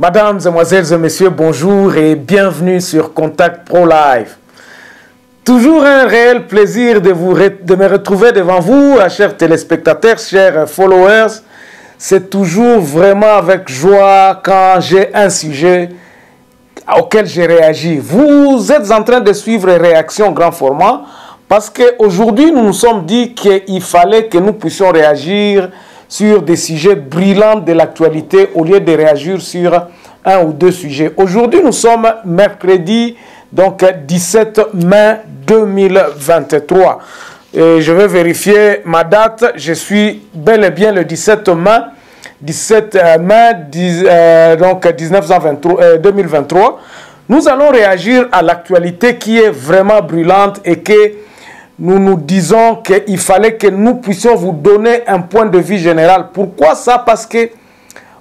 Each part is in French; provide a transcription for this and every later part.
Mesdames, Mesdemoiselles et Messieurs, bonjour et bienvenue sur Contact Pro Live. Toujours un réel plaisir de, vous de me retrouver devant vous, chers téléspectateurs, chers followers. C'est toujours vraiment avec joie quand j'ai un sujet auquel j'ai réagi. Vous êtes en train de suivre Réaction Grand Format parce qu'aujourd'hui, nous nous sommes dit qu'il fallait que nous puissions réagir sur des sujets brillants de l'actualité au lieu de réagir sur un ou deux sujets. Aujourd'hui, nous sommes mercredi, donc 17 mai 2023. Et je vais vérifier ma date. Je suis bel et bien le 17 mai. 17 euh, mai euh, donc 1923, 2023. Euh, nous allons réagir à l'actualité qui est vraiment brûlante et que nous nous disons qu'il fallait que nous puissions vous donner un point de vue général. Pourquoi ça? Parce que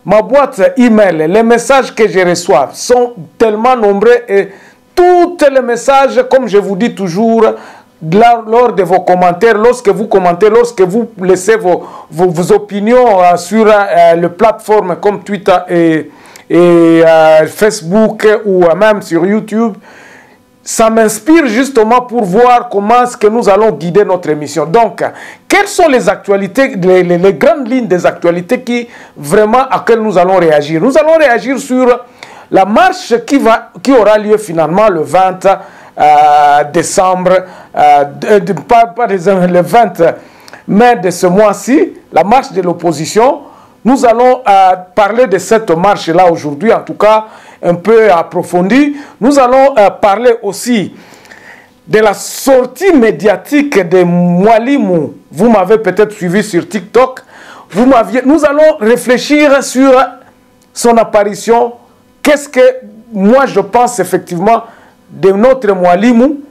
ma boîte email, les messages que je reçois sont tellement nombreux et tous les messages, comme je vous dis toujours, lors de vos commentaires, lorsque vous commentez, lorsque vous laissez vos, vos, opinions euh, sur euh, les plateformes comme Twitter et, euh, Facebook ou même sur YouTube, ça m'inspire justement pour voir comment est-ce que nous allons guider notre émission. Donc, quelles sont les actualités, les, grandes lignes des actualités qui vraiment à quelles nous allons réagir? Nous allons réagir sur la marche qui, va, qui aura lieu finalement le 20 euh, décembre, euh, pas le 20 mai de ce mois-ci, la marche de l'opposition. Nous allons euh, parler de cette marche-là aujourd'hui, en tout cas un peu approfondie. Nous allons euh, parler aussi de la sortie médiatique de Mwalimou. Vous m'avez peut-être suivi sur TikTok. Vous nous allons réfléchir sur son apparition. Qu'est-ce que moi je pense effectivement de notre Mwalimou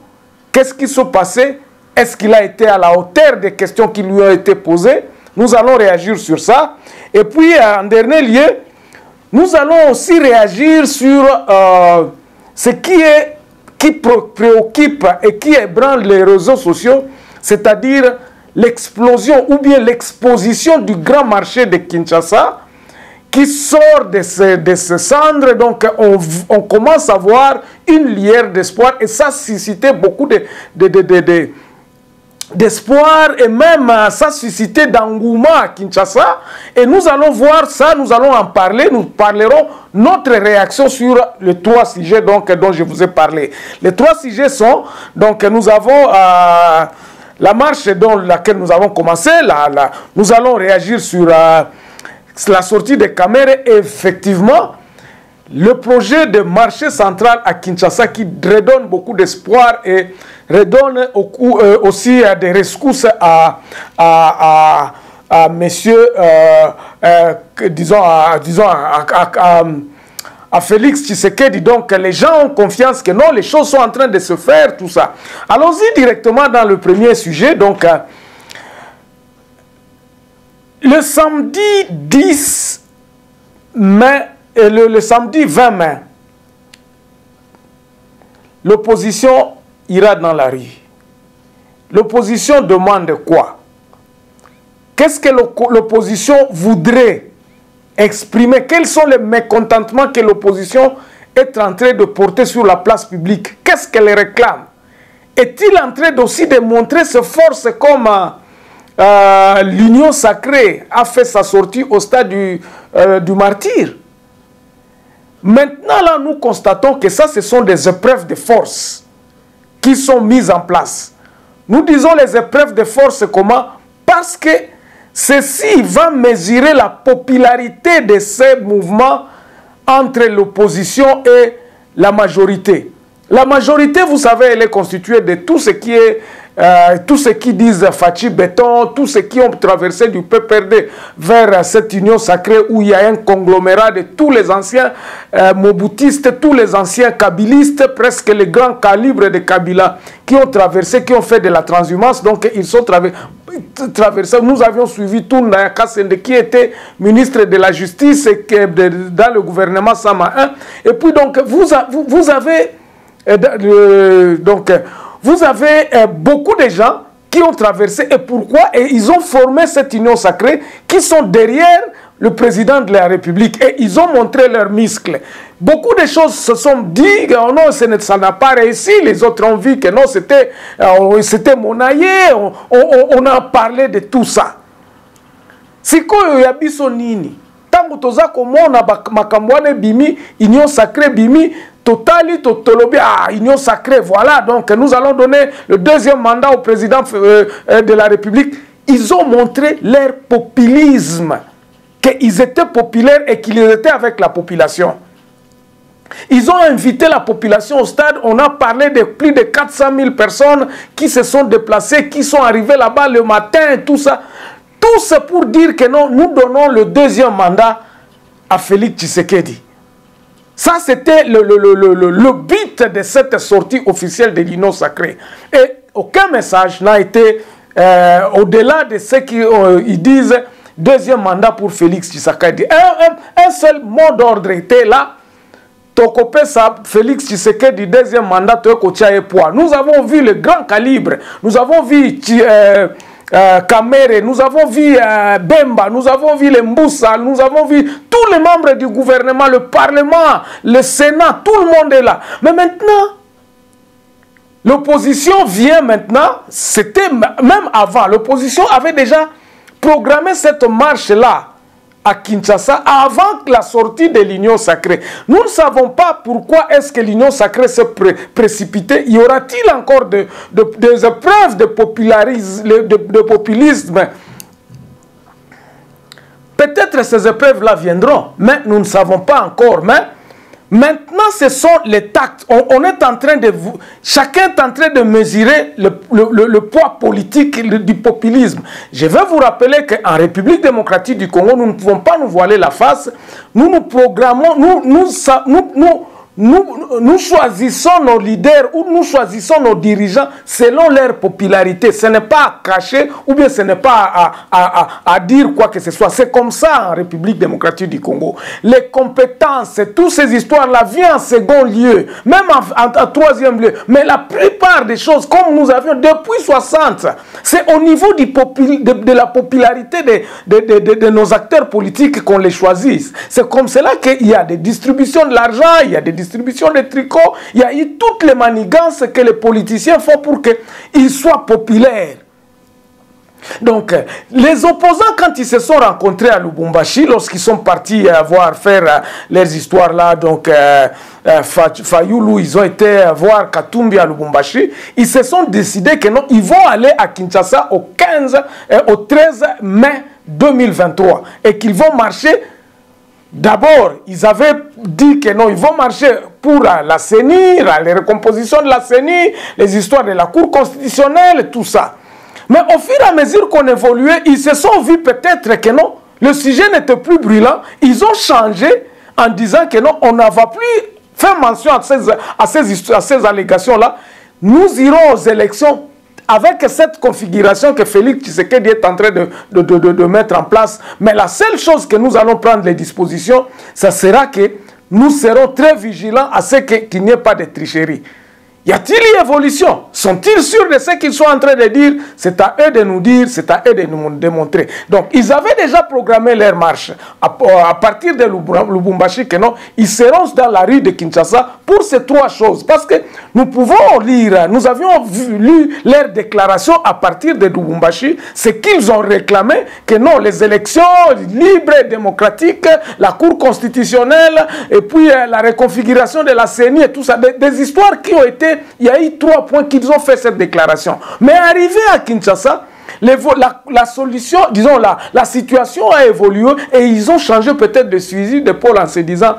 Qu'est-ce qui s'est passé Est-ce qu'il a été à la hauteur des questions qui lui ont été posées? Nous allons réagir sur ça. Et puis, en dernier lieu, nous allons aussi réagir sur euh, ce qui, est, qui préoccupe et qui ébranle les réseaux sociaux, c'est-à-dire l'explosion ou bien l'exposition du grand marché de Kinshasa qui sort de ces, de cendres. Donc, on, commence à voir une lueur d'espoir et ça a suscité beaucoup de, de, de d'espoir et même euh, ça suscité d'engouement à Kinshasa. Et nous allons voir ça, nous allons en parler, nous parlerons notre réaction sur les trois sujets donc, dont je vous ai parlé. Les trois sujets sont, donc nous avons euh, la marche dans laquelle nous avons commencé, la, la, nous allons réagir sur euh, la sortie des caméras effectivement, le projet de marché central à Kinshasa qui redonne beaucoup d'espoir et redonne euh, aussi euh, des ressources à, à, monsieur, euh, disons, à, disons à, Félix Tshisekedi. Donc, les gens ont confiance que non, les choses sont en train de se faire, tout ça. Allons-y directement dans le premier sujet. Donc, le samedi 10 mai, et le, samedi 20 mai, l'opposition ira dans la rue. L'opposition demande quoi? Qu'est-ce que l'opposition voudrait exprimer? Quels sont les mécontentements que l'opposition est en train de porter sur la place publique? Qu'est-ce qu'elle réclame? Est-il en train aussi de montrer ses forces comme euh, l'Union sacrée a fait sa sortie au stade du, euh, du martyr? Maintenant, là, nous constatons que ça, ce sont des épreuves de force qui sont mises en place. Nous disons les épreuves de force comment? Parce que ceci va mesurer la popularité de ces mouvements entre l'opposition et la majorité. La majorité, vous savez, elle est constituée de tout ce qui est euh, tous ceux qui disent Fachi Béton, tous ceux qui ont traversé du PPRD vers cette union sacrée où il y a un conglomérat de tous les anciens euh, moboutistes, tous les anciens kabylistes, presque les grands calibres de Kabila qui ont traversé, qui ont fait de la transhumance. Donc ils sont traversés. Nous avions suivi Tounda Kassende qui était ministre de la Justice dans le gouvernement Sama 1. Et puis donc vous, vous, avez... Euh, donc, vous avez euh, beaucoup de gens qui ont traversé et pourquoi Et ils ont formé cette union sacrée qui sont derrière le président de la République et ils ont montré leurs muscles. Beaucoup de choses se sont dit, oh non, ça n'a pas réussi, les autres ont vu que non, c'était euh, c'était monaillé, on, on, on, a parlé de tout ça. sikoyo ya biso nini? Ntango toza komona makambo wana ebimi union sacré bimi totali tolobi ah union sacrée voilà donc nous allons donner le deuxième mandat au président euh, euh, de la république ils ont montré leur populisme qu'ils étaient populaires et qu'ils étaient avec la population ils ont invité la population au stade. On a parlé de plus de 400 000 personnes qui se sont déplacées, qui sont arrivées là-bas le matin tout ça. Tout c'est pour dire que non, nous donnons le deuxième mandat à Félix Tshisekedi. Ça, c'était le, but de cette sortie officielle de l'Union sacrée. Et aucun message n'a été euh, au-delà de ce qu'ils euh, disent deuxième mandat pour Félix Tshisekedi. Un, seul mot d'ordre était là tokopesa félix tshisekedi deuxième mandat nous avons vu le grand calibre nous avons vu euh, euh, nous avons vu euh, Bemba, nous avons vu les Mboussa, nous avons vu tous les membres du gouvernement, le Parlement, le Sénat, tout le monde est là. Mais maintenant, l'opposition vient maintenant, c'était même avant, l'opposition avait déjà programmé cette marche-là à Kinshasa avant la sortie de l'Union sacrée. Nous ne savons pas pourquoi est-ce que l'Union sacrée s'est pré précipitée. Y aura-t-il encore de, de, des épreuves de, populisme? Peut-être ces épreuves-là viendront, mais nous ne savons pas encore. Maintenant, ce sont les tacts. On, est en train de... Chacun est en train de mesurer le, poids politique du populisme. Je vais vous rappeler qu'en République démocratique du Congo, nous ne pouvons pas nous voiler la face. Nous nous programmons, nous, nous, nous, nous nous, choisissons nos leaders ou nous choisissons nos dirigeants selon leur popularité. Ce n'est pas à cacher ou bien ce n'est pas à, à, à, à, dire quoi que ce soit. C'est comme ça en République démocratique du Congo. Les compétences, toutes ces histoires-là viennent en second lieu, même en, troisième lieu. Mais la plupart des choses, comme nous avions depuis 60, c'est au niveau de, la popularité de, de, de, nos acteurs politiques qu'on les choisisse. C'est comme cela qu'il y a des distributions de l'argent, il y a des distribution de tricots, il y a eu toutes les manigances que les politiciens font pour qu'ils soient populaires. Donc, les opposants, quand ils se sont rencontrés à Lubumbashi, lorsqu'ils sont partis voir faire euh, leurs histoires là, donc euh, euh, Fayoulou, ils ont été voir Katumbi à Lubumbashi, ils se sont décidés que non, ils vont aller à Kinshasa au 15, au 13 mai 2023 et qu'ils vont marcher D'abord, ils avaient dit que non, ils vont marcher pour la CENI, la recomposition de la CENI, les histoires de la Cour constitutionnelle, tout ça. Mais au fur et à mesure qu'on évoluait, ils se sont vus peut-être que non, le sujet n'était plus brûlant. Ils ont changé en disant que non, on ne va plus faire mention à ces, à à ces allégations-là. Nous irons aux élections avec cette configuration que Félix Tshisekedi est en train de, mettre en place. Mais la seule chose que nous allons prendre les dispositions, ça sera que nous serons très vigilants à ce qu'il n'y ait pas de tricherie. Y a-t-il évolution? Sont-ils sûrs de ce qu'ils sont en train de dire? C'est à eux de nous dire, c'est à eux de nous démontrer. Donc, ils avaient déjà programmé leur marche à, à partir de Lubumbashi, que non, ils seront dans la rue de Kinshasa pour ces trois choses. Parce que nous pouvons lire, nous avions lu leur déclaration à partir de Lubumbashi, c'est qu'ils ont réclamé que non, les élections libres et démocratiques, la Cour constitutionnelle, et puis euh, la reconfiguration de la CENI et tout ça, des histoires qui ont été il y a eu trois points qu'ils ont fait cette déclaration. Mais arrivé à Kinshasa, la, solution, disons, la, la situation a évolué et ils ont changé peut-être de suivi de Paul en se disant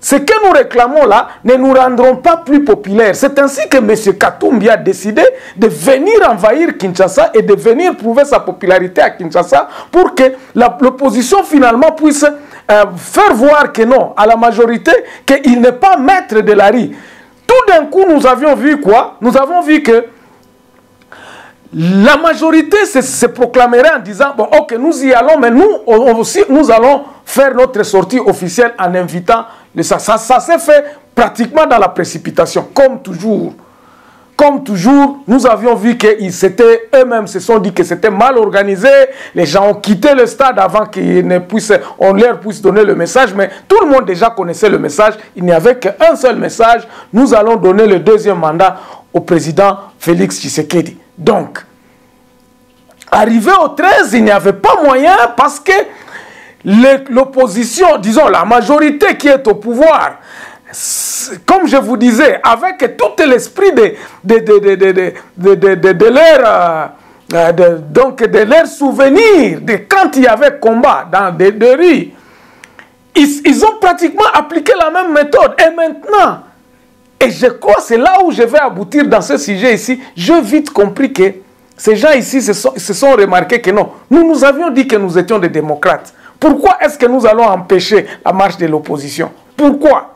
ce que nous réclamons là ne nous rendront pas plus populaires. C'est ainsi que M. Katumbi a décidé de venir envahir Kinshasa et de venir prouver sa popularité à Kinshasa pour que l'opposition finalement puisse euh, faire voir que non, à la majorité, qu'il n'est pas maître de la rue. Tout d'un coup, nous avions vu quoi? Nous avons vu que la majorité se, proclamerait en disant, bon, ok, nous y allons, mais nous aussi, nous allons faire notre sortie officielle en invitant le ça. Ça, ça s'est fait pratiquement dans la précipitation, comme toujours. Comme toujours, nous avions vu qu'ils s'étaient eux-mêmes se sont dit que c'était mal organisé. Les gens ont quitté le stade avant qu'ils ne puissent, on leur puisse donner le message. Mais tout le monde déjà connaissait le message. Il n'y avait qu'un seul message. Nous allons donner le deuxième mandat au président Félix Tshisekedi. Donc, arrivé au 13, il n'y avait pas moyen parce que l'opposition, disons la majorité qui est au pouvoir, comme je vous disais, avec tout l'esprit de, de, de, de, de, leur... Euh, donc de leurs souvenirs de quand il y avait combat dans des, rues, ils, ils, ont pratiquement appliqué la même méthode. Et maintenant, et je crois c'est là où je vais aboutir dans ce sujet ici, j'ai vite compris que ces gens ici se sont, se sont remarqués que non, nous nous avions dit que nous étions des démocrates. Pourquoi est-ce que nous allons empêcher la marche de l'opposition? Pourquoi?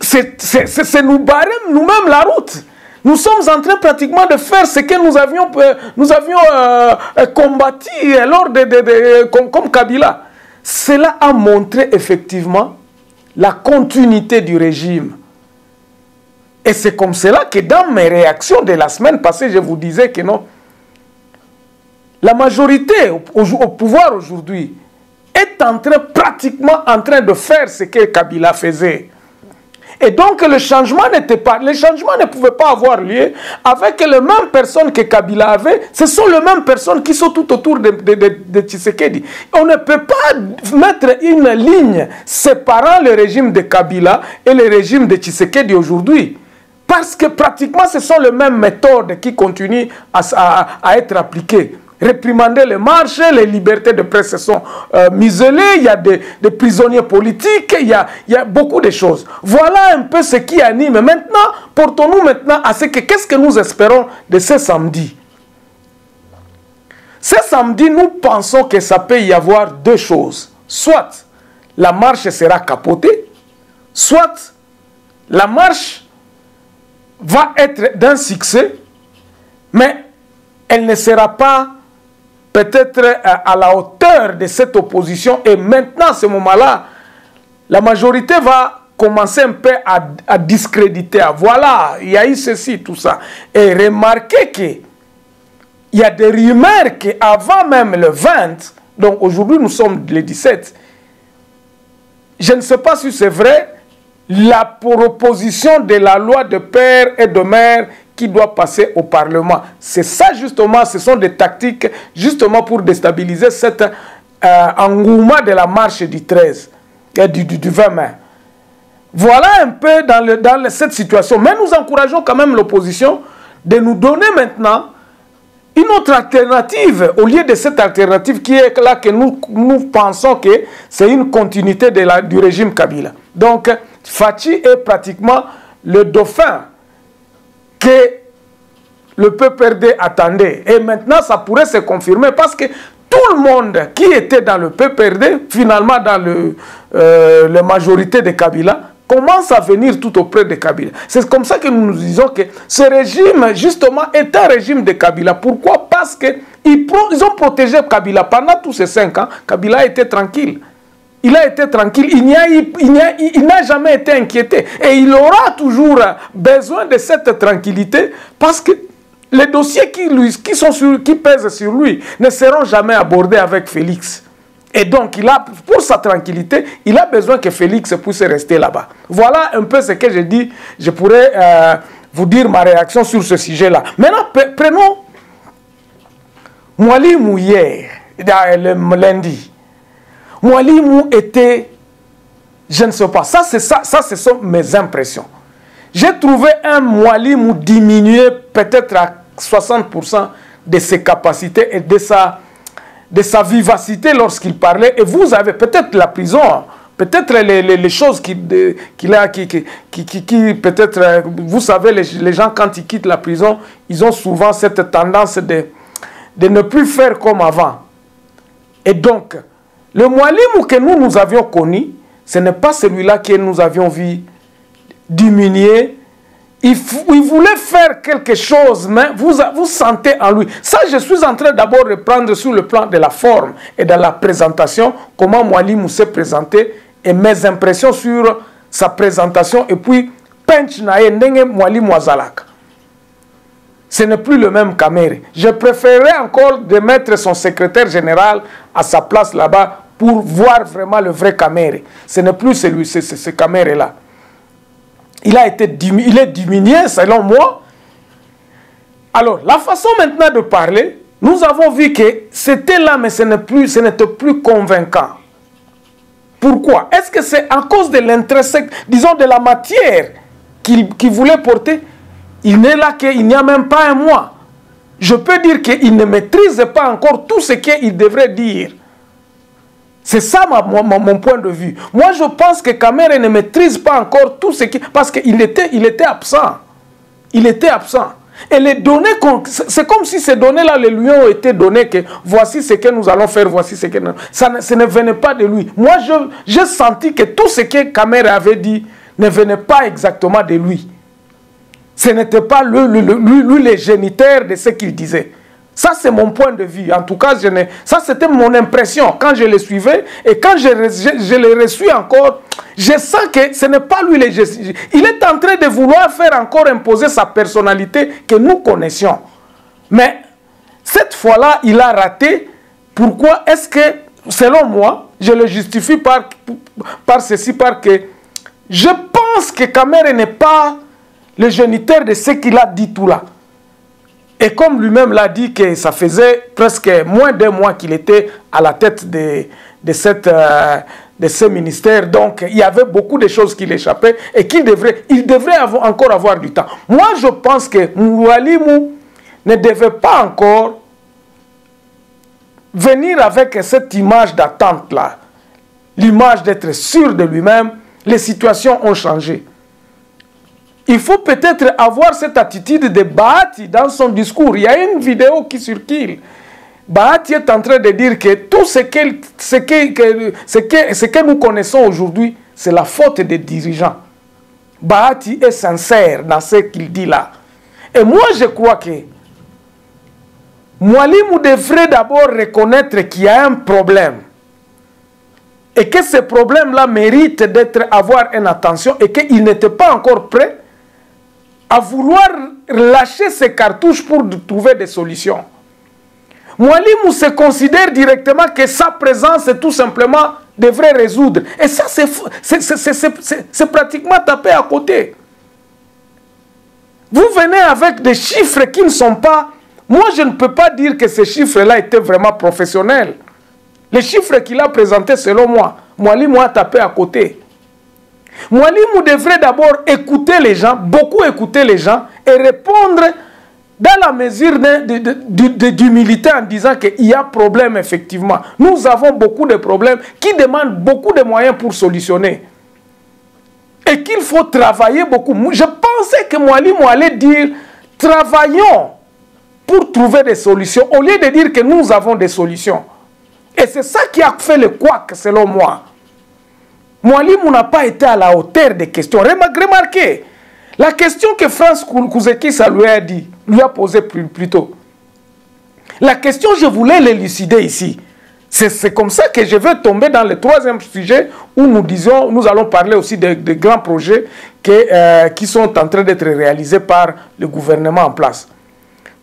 C'est nous barrer nous-mêmes la route. Nous sommes en train pratiquement de faire ce que nous avions, euh, nous avions euh, combattu lors de, de, comme, comme Kabila. Cela a montré effectivement la continuité du régime. Et c'est comme cela que dans mes réactions de la semaine passée, je vous disais que non, la majorité au, au pouvoir aujourd'hui est en train, pratiquement en train de faire ce que Kabila faisait. Et donc le changement ne pouvaient pas avoir lieu avec les mêmes personnes que Kabila avait. Ce sont les mêmes personnes qui sont tout autour de, Tshisekedi. On ne peut pas mettre une ligne séparant le régime de Kabila et le régime de Tshisekedi aujourd'hui. Parce que pratiquement ce sont les mêmes méthodes qui continuent à être appliquées réprimander les marches, les libertés de presse sont euh, il y a des, des, prisonniers politiques, il y a, il y a beaucoup de choses. Voilà un peu ce qui anime. Maintenant, portons-nous maintenant à ce que, qu'est-ce que nous espérons de ce samedi? Ce samedi, nous pensons que ça peut y avoir deux choses. Soit la marche sera capotée, soit la marche va être d'un succès, mais elle ne sera pas peut-être à la hauteur de cette opposition. Et maintenant, à ce moment-là, la majorité va commencer un peu à, à, discréditer. Voilà, il y a eu ceci, tout ça. Et remarquez que il y a des rumeurs qu'avant même le 20, donc aujourd'hui nous sommes le 17, je ne sais pas si c'est vrai, la proposition de la loi de père et de mère qui doit passer au Parlement. C'est ça justement, ce sont des tactiques justement pour déstabiliser cet euh, engouement de la marche du 13, et du, du, du 20 mai. Voilà un peu dans, le, dans cette situation. Mais nous encourageons quand même l'opposition de nous donner maintenant une autre alternative, au lieu de cette alternative qui est là que nous, nous pensons que c'est une continuité de la, du régime Kabila. Donc, Fachi est pratiquement le dauphin que le PPRD attendait. Et maintenant, ça pourrait se confirmer parce que tout le monde qui était dans le PPRD, finalement dans le, euh, la majorité de Kabila, commence à venir tout auprès de Kabila. C'est comme ça que nous nous disons que ce régime, justement, est un régime de Kabila. Pourquoi? Parce qu'ils ils ont protégé Kabila pendant tous ces cinq ans. Kabila était tranquille. Il a été tranquille, il n'a jamais été inquiété. Et il aura toujours besoin de cette tranquillité parce que les dossiers qui, lui, pèsent sur lui ne seront jamais abordés avec Félix. Et donc, pour sa tranquillité, il a besoin que Félix puisse rester là-bas. Voilà un peu ce que je dis. Je pourrais euh, vous dire ma réaction sur ce sujet-là. Maintenant, prenons Mwali Mouyer, le lundi. Moualimou était, je ne sais pas, ça, ça, ça ce sont mes impressions. J'ai trouvé un Moualimou diminué peut-être à 60% de ses capacités et de sa, de sa vivacité lorsqu'il parlait. Et vous avez peut-être la prison, peut-être les, les, les, choses qu'il qu a, qui, qui, qui, qui peut-être, vous savez, les, les, gens quand ils quittent la prison, ils ont souvent cette tendance de, de ne plus faire comme avant. Et donc, le Moualim que nous, nous avions connu, ce n'est pas celui-là que nous avions vu diminuer. Il, voulait faire quelque chose, mais vous, vous sentez en lui. Ça, je suis en train d'abord de prendre sur le plan de la forme et de la présentation, comment Moualim s'est présenté et mes impressions sur sa présentation. Et puis, pench na ye ndenge mwalimu azalaka ce n'est plus le même Kamere. Je préférerais encore de mettre son secrétaire général à sa place là-bas pour voir vraiment le vrai Kamere. Ce n'est plus celui, ce, ce, Kamere-là. Il a été il est diminué selon moi. Alors, la façon maintenant de parler, nous avons vu que c'était là, mais ce n'était plus, plus convaincant. Pourquoi? Est-ce que c'est à cause de l'intrinsèque, disons de la matière qu'il qu voulait porter? Il n'est là qu'il n'y a même pas un mois. Je peux dire qu'il ne maîtrise pas encore tout ce qu'il devrait dire. C'est ça mon, point de vue. Moi, je pense que Kamere ne maîtrise pas encore tout ce qui... Parce qu'il était, il était absent. Il était absent. Et les données, c'est comme si ces données-là, les lui ont été données que voici ce que nous allons faire, voici ce que... Ça, ce ne venait pas de lui. Moi, j'ai senti que tout ce que Kamere avait dit ne venait pas exactement de lui. Ce n'était pas lui, lui, lui, le géniteur de ce qu'il disait. Ça, c'est mon point de vue. En tout cas, ça, c'était mon impression quand je le suivais. Et quand je, je, je le reçu encore, je sens que ce n'est pas lui le Il est en train de vouloir faire encore imposer sa personnalité que nous connaissions. Mais cette fois-là, il a raté. Pourquoi est-ce que, selon moi, je le justifie par, par ceci, par que je pense que Kamere n'est pas le géniteur de ce qu'il a dit tout là. Et comme lui-même l'a dit que ça faisait presque moins d'un mois qu'il était à la tête de, euh, ce ministère, donc il y avait beaucoup de choses qui l'échappaient et qu'il devrait, il devrait encore avoir du temps. Moi, je pense que Moualimou ne devait pas encore venir avec cette image d'attente-là, l'image d'être sûr de lui-même. Les situations ont changé il faut peut-être avoir cette attitude de Bahati dans son discours. Il y a une vidéo qui circule. Bahati est en train de dire que tout ce que, ce que, ce que, ce que nous connaissons aujourd'hui, c'est la faute des dirigeants. Bahati est sincère dans ce qu'il dit là. Et moi, je crois que Moualimou devrait d'abord reconnaître qu'il y a un problème. Et que ce problème-là mérite d'être avoir une attention et qu'il n'était pas encore prêt à vouloir lâcher ses cartouches pour trouver des solutions. Moualimou se considère directement que sa présence, tout simplement, devrait résoudre. Et ça, c'est pratiquement tapé à côté. Vous venez avec des chiffres qui ne sont pas... Moi, je ne peux pas dire que ces chiffres-là étaient vraiment professionnels. Les chiffres qu'il a présentés, selon moi, Moualimou a tapé à côté. Moualimou devrait d'abord écouter les gens, beaucoup écouter les gens et répondre dans la mesure d'humilité en disant qu'il y a problème effectivement. Nous avons beaucoup de problèmes qui demandent beaucoup de moyens pour solutionner. Et qu'il faut travailler beaucoup. Je pensais que Moualimou allait dire travaillons pour trouver des solutions au lieu de dire que nous avons des solutions. Et c'est ça qui a fait le couac selon moi. Mwalimu n'a pas été à la hauteur des questions. Remarquez, la question que France Kouzekis lui a dit, lui a posée plus, tôt. La question, je voulais l'élucider ici. C'est comme ça que je vais tomber dans le troisième sujet où nous disons, nous allons parler aussi de, de grands projets euh, qui sont en train d'être réalisés par le gouvernement en place.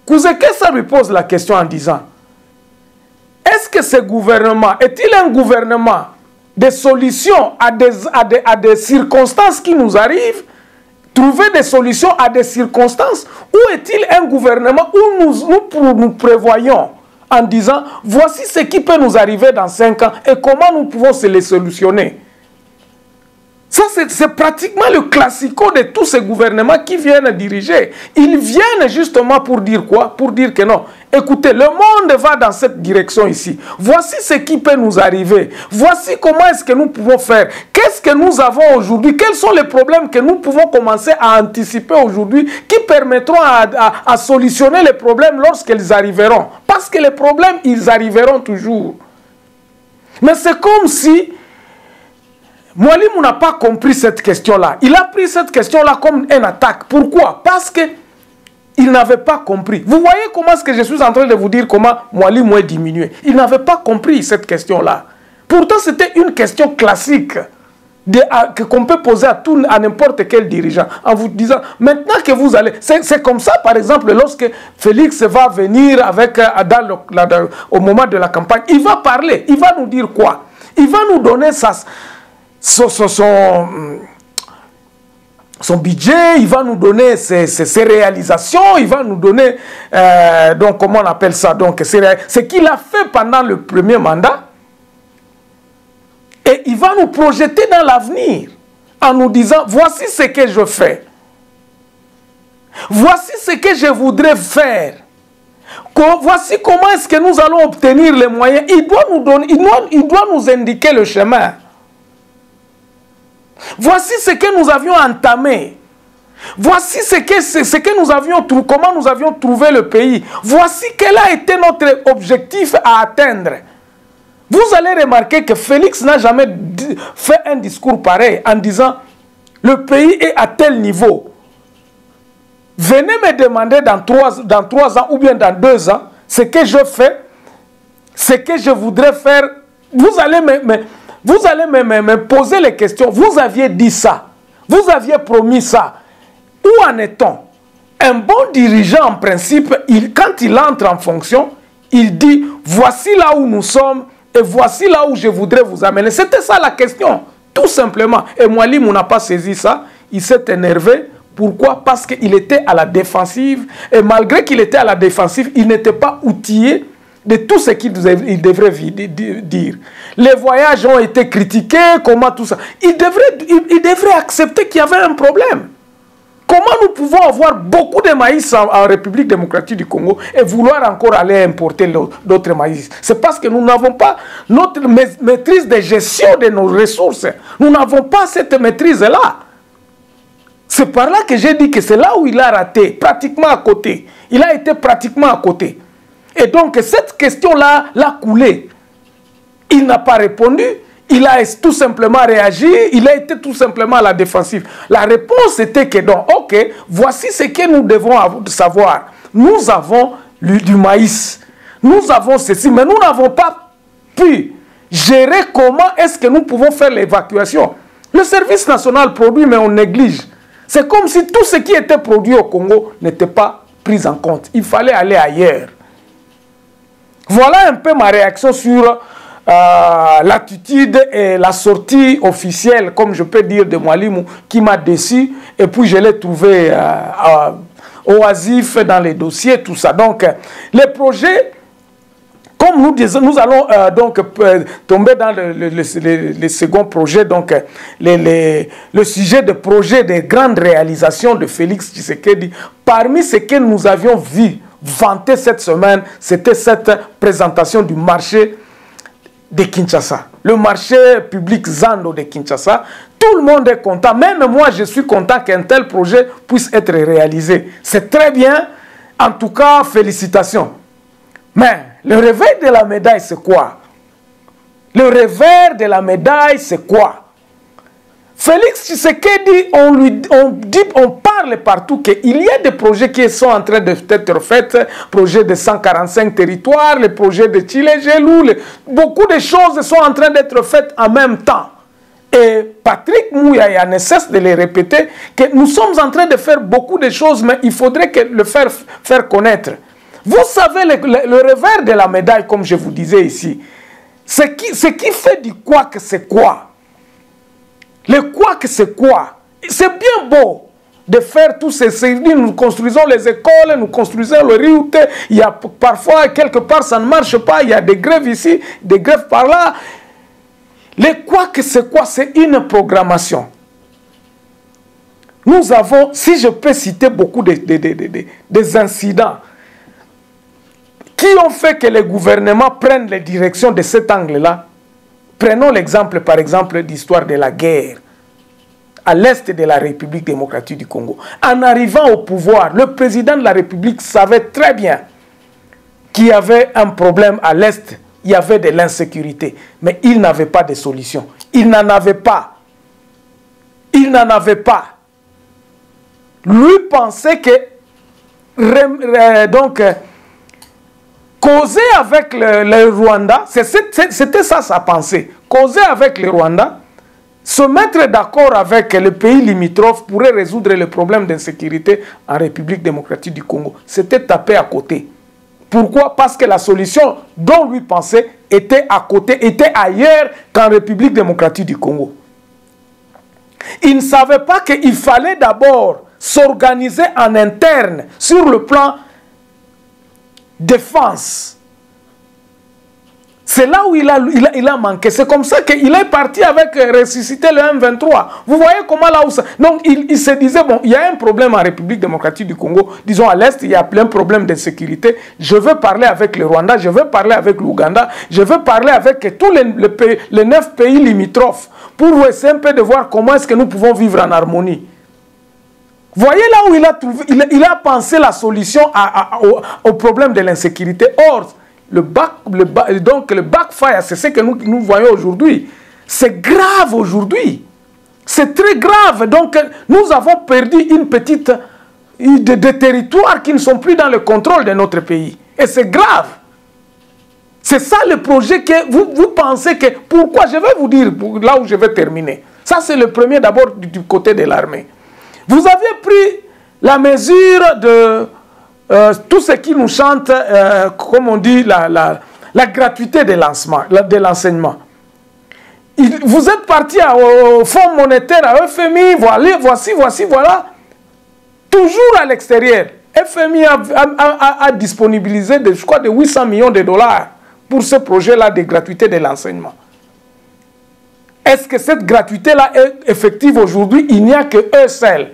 Kouzekesa lui pose la question en disant, est-ce que ce gouvernement est-il un gouvernement des solutions à des, à des, à des circonstances qui nous arrivent, trouver des solutions à des circonstances Où est-il un gouvernement où nous, nous, nous prévoyons en disant voici ce qui peut nous arriver dans cinq ans et comment nous pouvons se les solutionner? Ça, c'est pratiquement le classico de tous ces gouvernements qui viennent diriger. Ils viennent justement pour dire quoi? Pour dire que non, écoutez, le monde va dans cette direction ici. Voici ce qui peut nous arriver. Voici comment est-ce que nous pouvons faire. Qu'est-ce que nous avons aujourd'hui? Quels sont les problèmes que nous pouvons commencer à anticiper aujourd'hui qui permettront à, à, solutionner les problèmes lorsqu'ils arriveront? Parce que les problèmes, ils arriveront toujours. Mais c'est comme si Moualimou n'a pas compris cette question-là. Il a pris cette question-là comme une attaque. Pourquoi? Parce que il n'avait pas compris. Vous voyez comment est-ce que je suis en train de vous dire comment Moualimou est diminué. Il n'avait pas compris cette question-là. Pourtant, c'était une question classique qu'on peut poser à, à n'importe quel dirigeant en vous disant maintenant que vous allez. C'est comme ça, par exemple, lorsque Félix va venir avec, euh, au moment de la campagne, il va parler, il va nous dire quoi? Il va nous donner sa, son, son, budget, il va nous donner ses, ses, réalisations, il va nous donner, euh, donc comment on appelle ça, donc ce qu'il a fait pendant le premier mandat et il va nous projeter dans l'avenir en nous disant, voici ce que je fais. Voici ce que je voudrais faire. Voici comment est-ce que nous allons obtenir les moyens. Il doit nous, donner, il doit, il doit nous indiquer le chemin. Voici ce que nous avions entamé. Voici ce que, ce que nous avions, comment nous avions trouvé le pays. Voici quel a été notre objectif à atteindre. Vous allez remarquer que Félix n'a jamais fait un discours pareil en disant le pays est à tel niveau. Venez me demander dans trois, dans trois ans ou bien dans deux ans ce que je fais, ce que je voudrais faire. Vous allez me, vous allez me, me, poser les questions. Vous aviez dit ça. Vous aviez promis ça. Où en est-on? Un bon dirigeant, en principe, quand il entre en fonction, il dit, voici là où nous sommes, et voici là où je voudrais vous amener. C'était ça la question, tout simplement. Et Moualim n'a pas saisi ça. Il s'est énervé. Pourquoi? Parce qu'il était à la défensive. Et malgré qu'il était à la défensive, il n'était pas outillé de tout ce qu'il devrait dire. Les voyages ont été critiqués, comment tout ça. Il devrait, il devrait accepter qu'il y avait un problème. Comment nous pouvons avoir beaucoup de maïs en, République démocratique du Congo et vouloir encore aller importer d'autres maïs? C'est parce que nous n'avons pas notre maîtrise de gestion de nos ressources. Nous n'avons pas cette maîtrise-là. C'est par là que j'ai dit que c'est là où il a raté, pratiquement à côté. Il a été pratiquement à côté. Et donc cette question-là l'a coulé. Il n'a pas répondu il a tout simplement réagi, il a été tout simplement à la défensive. La réponse était que donc, ok, voici ce que nous devons savoir. Nous avons du maïs, nous avons ceci, mais nous n'avons pas pu gérer comment est-ce que nous pouvons faire l'évacuation. Le service national produit, mais on néglige. C'est comme si tout ce qui était produit au Congo n'était pas pris en compte. Il fallait aller ailleurs. Voilà un peu ma réaction sur euh, l'attitude et la sortie officielle, comme je peux dire, de Mwalimou, qui m'a déçu. Et puis, je l'ai trouvé euh, oasif dans les dossiers, tout ça. Donc, les projets, comme nous disons, nous allons euh, donc tomber dans le, le, second projet, donc le sujet de projet des grandes réalisations de Félix Tshisekedi. Parmi ce que nous avions vu vanter cette semaine, c'était cette présentation du marché de Kinshasa, le marché public Zando de Kinshasa, tout le monde est content. Même moi, je suis content qu'un tel projet puisse être réalisé. C'est très bien. En tout cas, félicitations. Mais le revers de la médaille, c'est quoi? Le revers de la médaille, c'est quoi? Félix Tshisekedi, on lui on dit, on parle partout qu'il y a des projets qui sont en train d'être faits, projets de 145 territoires, les projets de Chile, Gelou, beaucoup de choses sont en train d'être faites en même temps. Et Patrick Mouya ne cesse de les répéter que nous sommes en train de faire beaucoup de choses, mais il faudrait que le faire, faire connaître. Vous savez, le, revers de la médaille, comme je vous disais ici, ce qui, ce qui fait du quoi que c'est quoi le quoi que c'est quoi C'est bien beau de faire tous ces services. Nous construisons les écoles, nous construisons le route. Il y a parfois, quelque part, ça ne marche pas. Il y a des grèves ici, des grèves par là. Le quoi que c'est quoi C'est une programmation. Nous avons, si je peux citer beaucoup de, des incidents qui ont fait que les gouvernements prennent les directions de cet angle-là, Prenons l'exemple, par exemple, d'histoire de la guerre à l'est de la République démocratique du Congo. En arrivant au pouvoir, le président de la République savait très bien qu'il y avait un problème à l'est, il y avait de l'insécurité, mais il n'avait pas de solution. Il n'en avait pas. Il n'en avait pas. Lui pensait que donc causer avec le, Rwanda, c'était ça sa pensée. Causer avec le Rwanda, se mettre d'accord avec le pays limitrophe pourrait résoudre le problème d'insécurité en République démocratique du Congo. C'était tapé à côté. Pourquoi? Parce que la solution dont lui pensait était à côté, était ailleurs qu'en République démocratique du Congo. Il ne savait pas qu'il fallait d'abord s'organiser en interne sur le plan défense c'est là où il a, il a, manqué. C'est comme ça qu'il est parti avec euh, ressusciter le M23. Vous voyez comment là où ça... Donc il, il, se disait, bon, il y a un problème en République démocratique du Congo. Disons à l'Est, il y a plein de problèmes de sécurité. Je veux parler avec le Rwanda, je veux parler avec l'Ouganda, je veux parler avec tous les, les neuf pays limitrophes pour essayer un peu de voir comment est-ce que nous pouvons vivre en harmonie. Voyez là où il a, trouvé, il, a pensé la solution au, problème de l'insécurité. Or, le donc le backfire, c'est ce que nous, voyons aujourd'hui. C'est grave aujourd'hui. C'est très grave. Donc nous avons perdu une petite de, de territoires qui ne sont plus dans le contrôle de notre pays. Et c'est grave. C'est ça le projet que vous, pensez que... Pourquoi? Je vais vous dire là où je vais terminer. Ça, c'est le premier d'abord du côté de l'armée. Vous avez pris la mesure de euh, tout ce qui nous chante, euh, comme on dit, la, gratuité de l'enseignement. Vous êtes parti au Fonds monétaire, à FMI, voilà, voici, voici, voilà. Toujours à l'extérieur. FMI a, disponibilisé, de, je crois, de 800 millions de dollars pour ce projet-là de gratuité de l'enseignement. Est-ce que cette gratuité-là est effective aujourd'hui? Il n'y a que eux seuls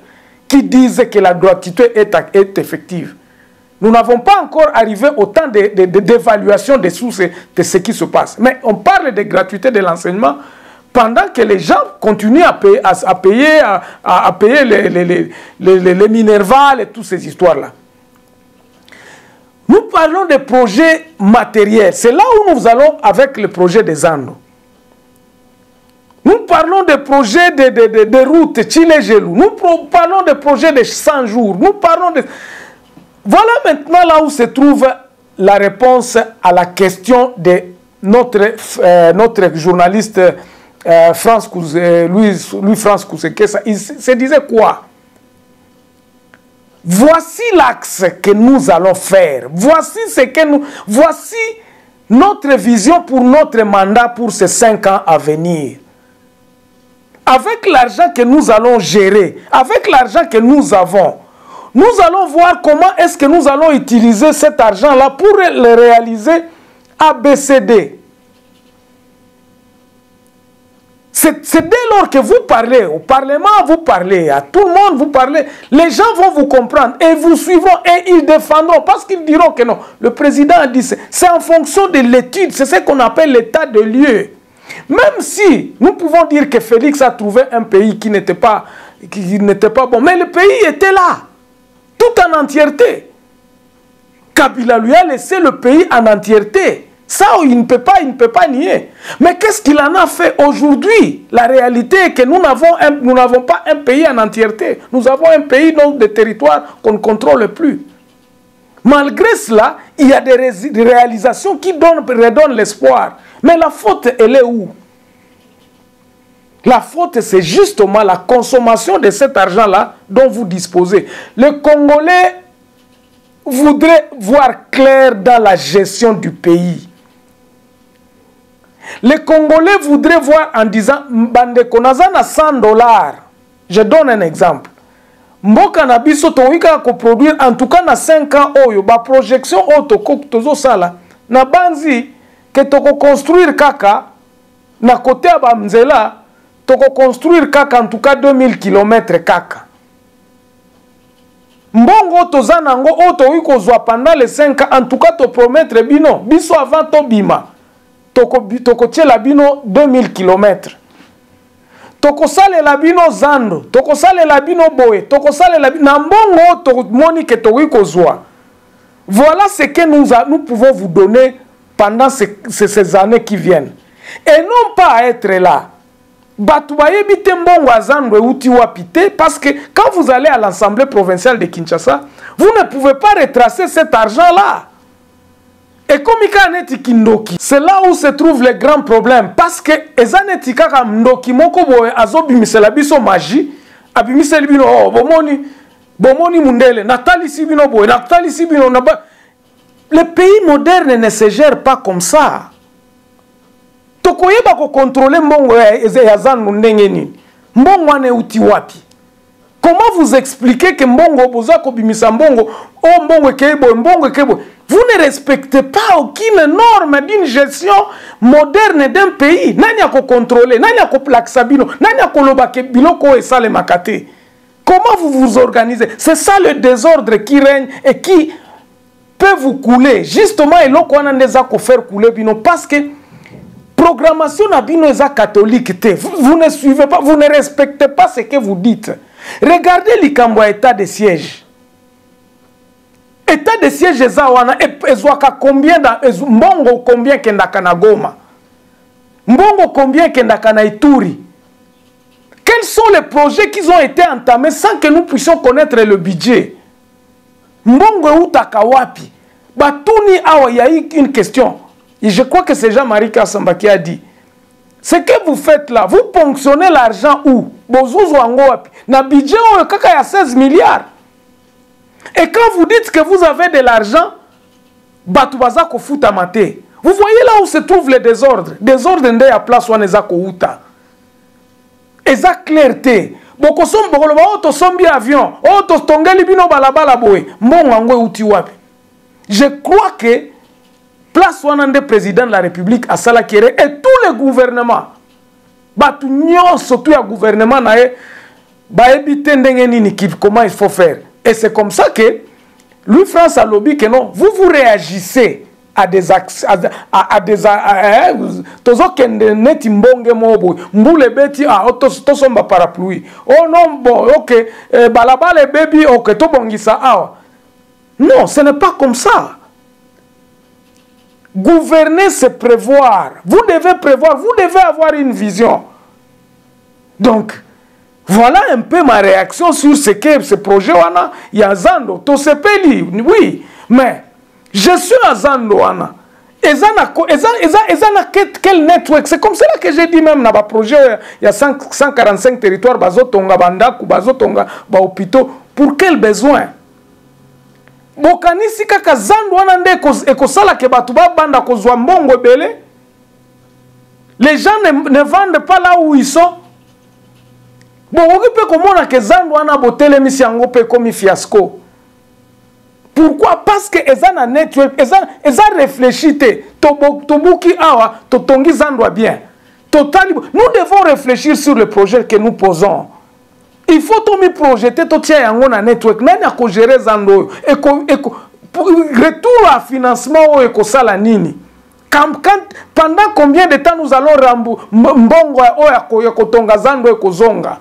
qui disent que la gratuité est, effective. Nous n'avons pas encore arrivé au temps d'évaluation de, de, des sources de ce qui se passe. Mais on parle de gratuité de l'enseignement pendant que les gens continuent à payer, à, payer, à, payer les, les, et toutes ces histoires-là. Nous parlons de projets matériels. C'est là où nous allons avec le projet des Andes. Nous parlons de projets de, de, de, routes, Chile-Gelou. Nous parlons de projets de 100 jours. Nous parlons de... Voilà maintenant là où se trouve la réponse à la question de notre, euh, notre journaliste euh, France Couzé, Louis, Louis France Couzé. Il se disait quoi? Voici l'axe que nous allons faire. Voici ce que nous... Voici notre vision pour notre mandat pour ces cinq ans à venir. Avec l'argent que nous allons gérer, avec l'argent que nous avons, nous allons voir comment est-ce que nous allons utiliser cet argent-là pour le réaliser ABCD. C'est dès lors que vous parlez, au Parlement vous parlez, à tout le monde vous parlez, les gens vont vous comprendre et vous suivront et ils défendront parce qu'ils diront que non. Le président a dit c'est en fonction de l'étude, c'est ce qu'on appelle l'état de lieu. Même si nous pouvons dire que Félix a trouvé un pays qui n'était pas, pas bon, mais le pays était là tout en entièreté. Kabila lui a laissé le pays en entièreté. Ça, il ne peut pas, nier. Mais qu'est-ce qu'il en a fait aujourd'hui? La réalité est que nous n'avons pas un pays en entièreté. Nous avons un pays dans des territoires qu'on ne contrôle plus. Malgré cela, il y a des réalisations qui donnent, redonnent l'espoir. Mais la faute, elle est où? La faute, c'est justement la consommation de cet argent-là dont vous disposez. Le Congolais voudrait voir clair dans la gestion du pays. Les Congolais voudraient voir en disant Bande Konazana 100 dollars. Je donne un exemple. mboka na biso tokoki kaka koproduire en tout cas na 5 ans oyo baprojection oyo tozosala na banzi ke tokoconstruire kaka na kote ya banzela tokoconstruire kaka en tout cas 2000 km kaka. Mbongo toza nango oyo tokoki kozwa pendant les 5 ans en tout cas topromettre bino biso avant tobima tokotiela toko bino 2000 km tokosalela bino zando tokosalela bino boye tokosalela na mbongo oyo tomoni ke tokoki kozwa. Voilà ce que nous, a, nous pouvons vous donner pendant ces, ces, ces années qui viennent. Et non pas à être là. Bato bayebi te mbongo ya parce que quand vous allez à l'assemblée provinciale de kinshasa vous ne pouvez pas retracer cet argent là ekomi kaka neti kindoki c'est là où se trouve le grand problème parce que eza neti kaka ndoki moko boye azobimisela biso magie abimiseli bino oh, bomoni bomoni mundele natalisi bino boye natalisi bino na ba... le pays moderne ne se gère pas comme ça. Tokoyeba kokontrole mbongo ya, zandu mbongo wana wapi? Comment vous expliquer que mbongo boza kobimisa mbongo? O oh, mbongo ekei boye mbongo ekei boye. Vous ne respectez pas aucune norme d'une gestion moderne d'un pays. Nani akokontrole nani akolakisa bino? Nani akoloba ke biloko oyo esalemaka te? Comment vous vous organisez? C'est ça le désordre qui règne et qui vous couler. Justement eloko wana nde eza couler parce que programmation na bino eza catholique vous, ne suivez pas vous ne respectez pas ce que vous dites. Regardez likambo ya état de siège. État de siège eza wana ezwaka combien da, ez, mbongo combien ekendaka na goma? Mbongo combien ekendaka na ituri? Quels sont les projets qui ont été entamés sans que nous puissions connaître le budget? Mbongo eutaka wapi? Batuni awa il y a une question. Et je crois que c'est Jean-Marie Kassamba qui a dit ce que vous faites là vous ponctionnez l'argent où? Bozuzu yango wapi? Na budget oyo kaka ya 16 milliards. Et quand vous dites que vous avez de l'argent bato baza kofutama te vous voyez là où se trouve le désordre désordre nde ya place wana eza kouta. Eza clair bokoloba oyo tosombi avion oyo totongeli bino balabala boye. Mbongo yango euti wapi? Je crois que place wana nde président de la république asalaki ere et tous les gouvernements bato nyonso tu ya gouvernement na ye bayebi te ndenge nini comment il faut faire. Et c'est comme ça que lui france alobi que non vous vous réagissez à des axes, à, à, à des tozokende neti mbonge moko boye mbula ebeti ah, tosomba parapluie. Oh non bon ok eh, ok awa non ce n'est pas comme ça. Gouverner c'est prévoir. Vous devez prévoir vous devez avoir une vision. Donc voilà un peu ma réaction sur ce que ce projet wana. Oui mais je suis à zando wana. Eza na eza eza eza na quel network. C'est comme cela que j'ai dit même na ba projet ya 145 territoires bazotonga bandako bazotonga ba hôpitaux. Pour quel besoin? Bokanisi kaka zando wana nde ekosalaka bato babanda kozwa mbongo ebele. Les gens ne, ne vendent pas là où ils sont. Bokoki mpe komona ke zando wana botelemisi yango mpe ekomi fiasco pourquoi? Parce que eza na network eza, eza réfléchi te. Tobuki awa totongi zando ya bien. Totali nous devons réfléchir sur le projet que nous posons. Il faut tomi projeter totia yango na network. Nani akogere zando oyo. Retour à financement oyo ekosala nini? Quand, quand, pendant combien de temps nous allons rambu mbongo oyo ekotonga zando ekozonga?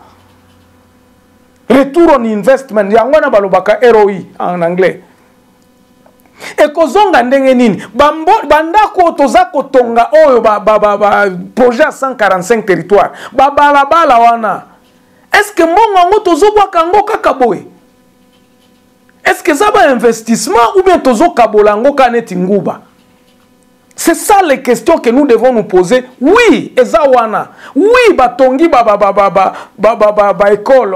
Retour on investment. Yango wana balobaka roi en anglais ekozonga ndenge nini? Bandako oyo toza kotonga oyo projet ya 145 territoire. Babalabala wana. Estce mbongo yango tozobwaka yango kaka boye? Estce eza bainvestissement ou bien tozokabola yango kaka neti nguba c'est ça les questions que nous devons nous poser. Oui eza wana. Oui batongi baécole ba, ba, ba, ba, ba, ba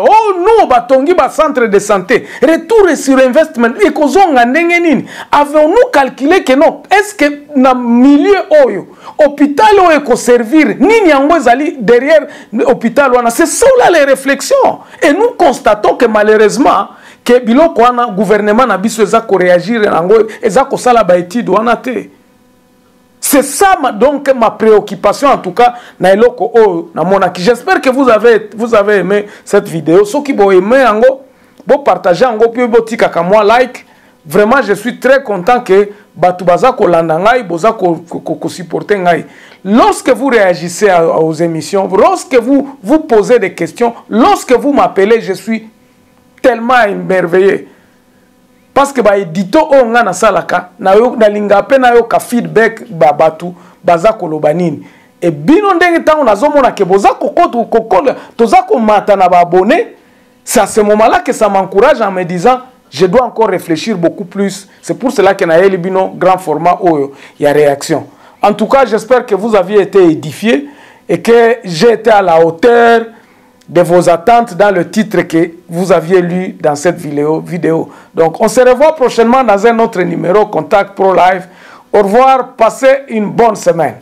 oh non batongi bacentre de santé. Retour sur investissement ekozonga ndenge nini? Avons-nous calculé que non? Est ce que na milieu oyo hôpital oyo ekoservir nini yango ezali derrière hôpital wana? C'est ça là les réflexions. Et nous constatons que malheureusement ke biloko wana gouvernement na biso eza koréagir yango eza kosala baétude wana te C'est ça donc ma préoccupation en tout cas na eloko oyo namonaki. J'espère que vous avez vous avez aimé cette vidéo. Ceux qui vont aimer yango, bon partager yango puis bon tika moi like. Vraiment je suis très content que batu baza ko landa ngai, boza ko, ko. Lorsque vous réagissez aux émissions, lorsque vous vous posez des questions, lorsque vous m'appelez, je suis tellement émerveillé. Parce que baedito oyo ngai nasalaka nalinga mpe nayoka feedback babato baza koloba nini e bino ndenge ntango nazomona ke boza kokola toza komata na baabone c'est à ce moment là que ça m'encourage en me disant je dois encore réfléchir beaucoup plus. C'est pour cela que na Bino grand format où il y a réaction. En tout cas, j'espère que vous aviez été édifiés et que j'ai été à la hauteur de vos attentes dans le titre que vous aviez lu dans cette vidéo. Donc, on se revoit prochainement dans un autre numéro Contact Pro Live. Au revoir, passez une bonne semaine.